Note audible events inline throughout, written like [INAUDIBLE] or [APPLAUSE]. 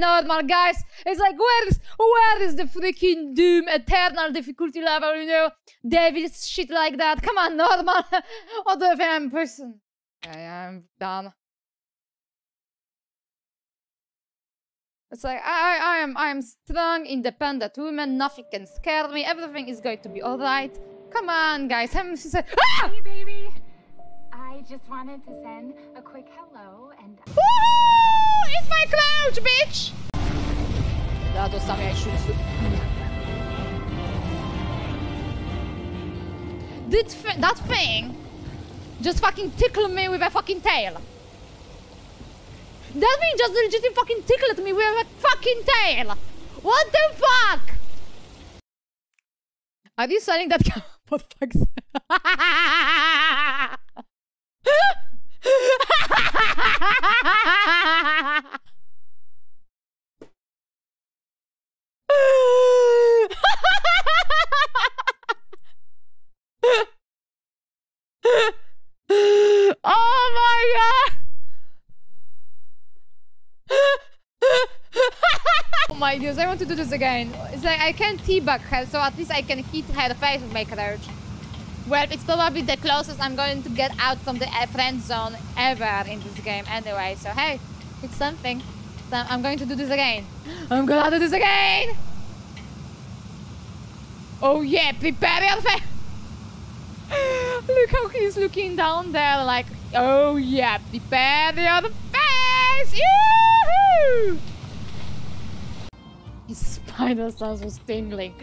normal, guys. It's like, where is, where is the freaking Doom Eternal difficulty level, you know? Devil shit like that. Come on, normal. [LAUGHS] the fan person? Okay, I'm done. It's like I, I am, I am strong, independent woman. Nothing can scare me. Everything is going to be all right. Come on, guys. I'm ah! Hey, baby. Just wanted to send a quick hello and. Woo! It's my crouch, bitch! Da, to. Did that thing just fucking tickle me with a fucking tail? That thing just legitimately fucking tickled me with a fucking tail! What the fuck? Are you selling that cow? [LAUGHS] What fuck's oh my god! oh my goodness, I want to do this again. It's like I can't teabag her, so at least I can hit her face with my crouch. Well, it's probably the closest I'm going to get out from the uh, friend zone ever in this game anyway. So hey, it's something. So I'm going to do this again. [GASPS] I'm gonna do this again! Oh yeah, prepare your face! [GASPS] Look how he's looking down there like, oh yeah, prepare your face! Yoo-hoo! Spider was tingling.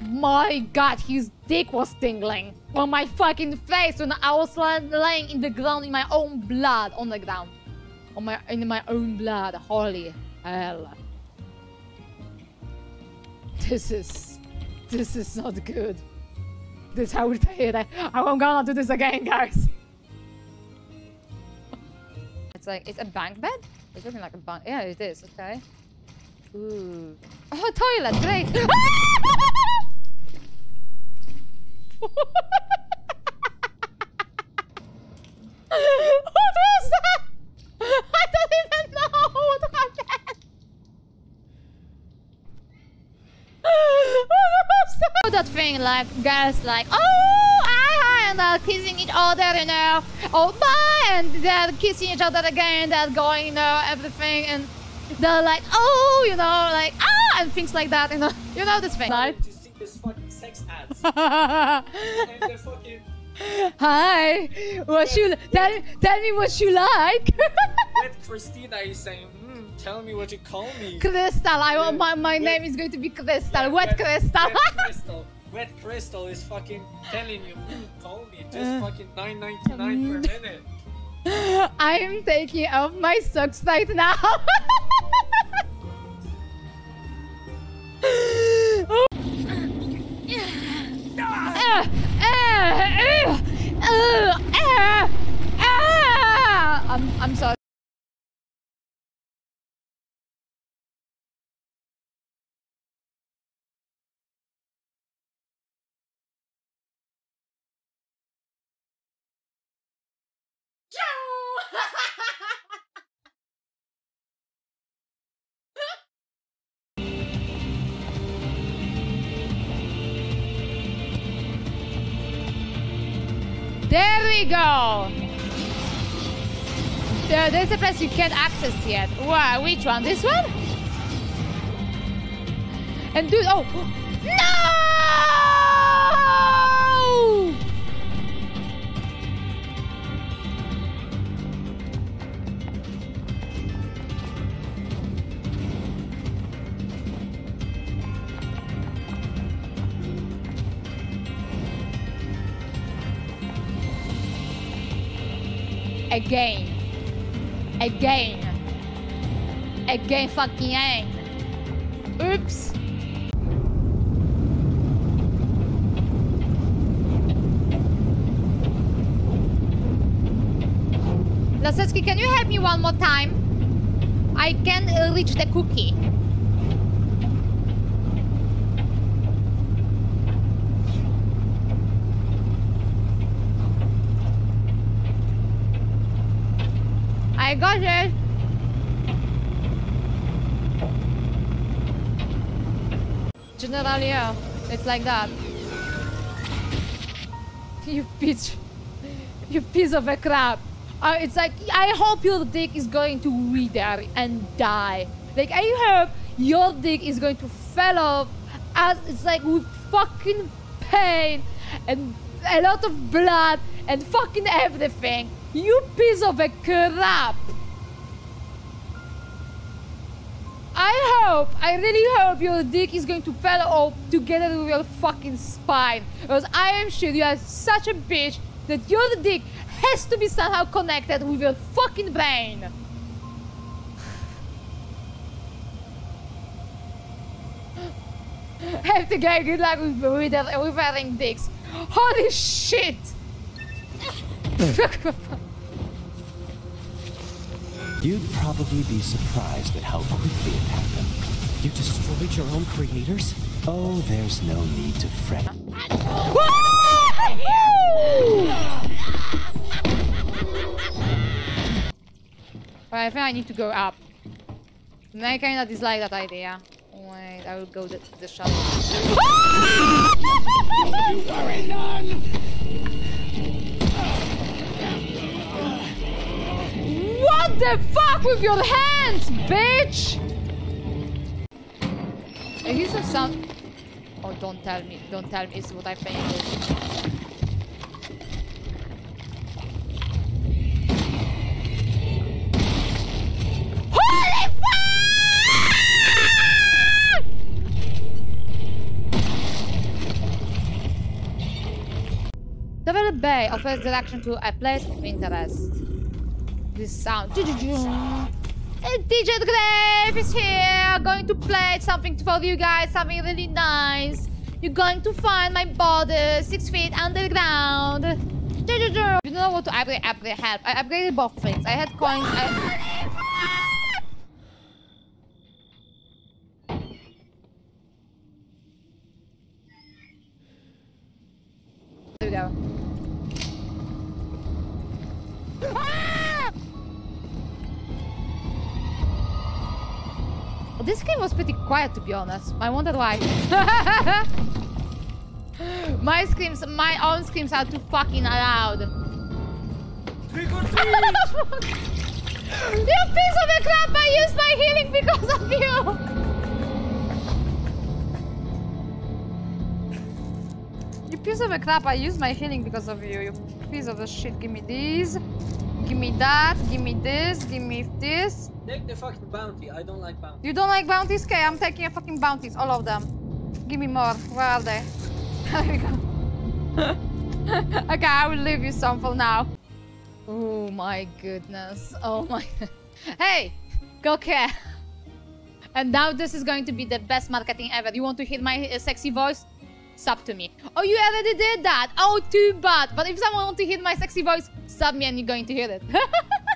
My god, his dick was tingling on my fucking face when I was laying in the ground in my own blood on the ground. On my in my own blood. Holy hell. This is this is not good. This I will tell you that I'm gonna do this again, guys. It's like it's a bunk bed? It's looking like a bunk. Yeah, it is, okay. Ooh. Oh, toilet, great. [LAUGHS] what was that? I don't even know what happened. what that? That thing, like, girls, like, oh, ah, and they're kissing each other, you know. Oh, bye, and they're kissing each other again, they're going, you know, everything, and they're like, oh, you know, like, ah, and things like that, you know. [LAUGHS] You know this thing, right? To see this fucking sex ads. and the fucking Hi. What you tell, tell me what you like. [LAUGHS] Wet Christina is saying, mm, tell me what you call me. Crystal. I want my, my name is going to be Crystal. Wet Crystal. Wet [LAUGHS] Crystal. Wet Crystal is fucking telling you, mm, call me. Just fucking 9.99 per minute. I'm taking off my socks right now. I'm, sorry. There we go. There, there's a place you can't access yet. Wow, which one? This one? And dude, oh, no! Again. Again. Again fucking again. Oops. Lasetsky, can you help me one more time? I can't reach the cookie. I got it. Generally. It's like that. [LAUGHS] You bitch. You piece of a crap. Uh, it's like, I hope your dick is going to wither and die. Like, I hope your dick is going to fall off as it's like with fucking pain and a lot of blood and fucking everything. You piece of a crap. I hope, I really hope your dick is going to fall off together with your fucking spine. Because I am sure you are such a bitch that your dick has to be somehow connected with your fucking brain. [SIGHS] have to go good luck with, with, with dicks. Holy shit! [LAUGHS] [LAUGHS] You'd probably be surprised at how quickly it happened. You destroyed your own creators? Oh, there's no need to fret. But I think I need to go up. And I kinda dislike that idea. Wait, I will go to the, the shop. [LAUGHS] fuck with your hands, bitch? Hey, here's some sound. Oh, don't tell me. Don't tell me it's what I painted. Holy fuck! Develop Bay offers direction to a place of interest. This sound. And DJ Grave is here, going to play something for you guys, something really nice. You're going to find my body six feet underground. You don't know what to upgrade, upgrade, help. I upgraded both things. I had coins. I... There we go. This game was pretty quiet, to be honest. I wondered why. [LAUGHS] my screams, my own screams are too fucking loud. Trick or [LAUGHS] treat! You piece of a crap! I used my healing because of you! You piece of a crap! I used my healing because of you. You piece of a shit! Give me these. Give me that. Give me this. Give me this. Take the fucking bounty. I don't like bounties. You don't like bounties? Okay, I'm taking a fucking bounties, all of them. Give me more. Where are they? [LAUGHS] There we go. [LAUGHS] okay, I will leave you some for now. Oh my goodness. Oh my. [LAUGHS] hey, go care. And now this is going to be the best marketing ever. You want to hear my uh, sexy voice? Sub to me. Oh, you already did that. Oh, too bad. But if someone wants to hear my sexy voice, sub me and you're going to hear it. [LAUGHS]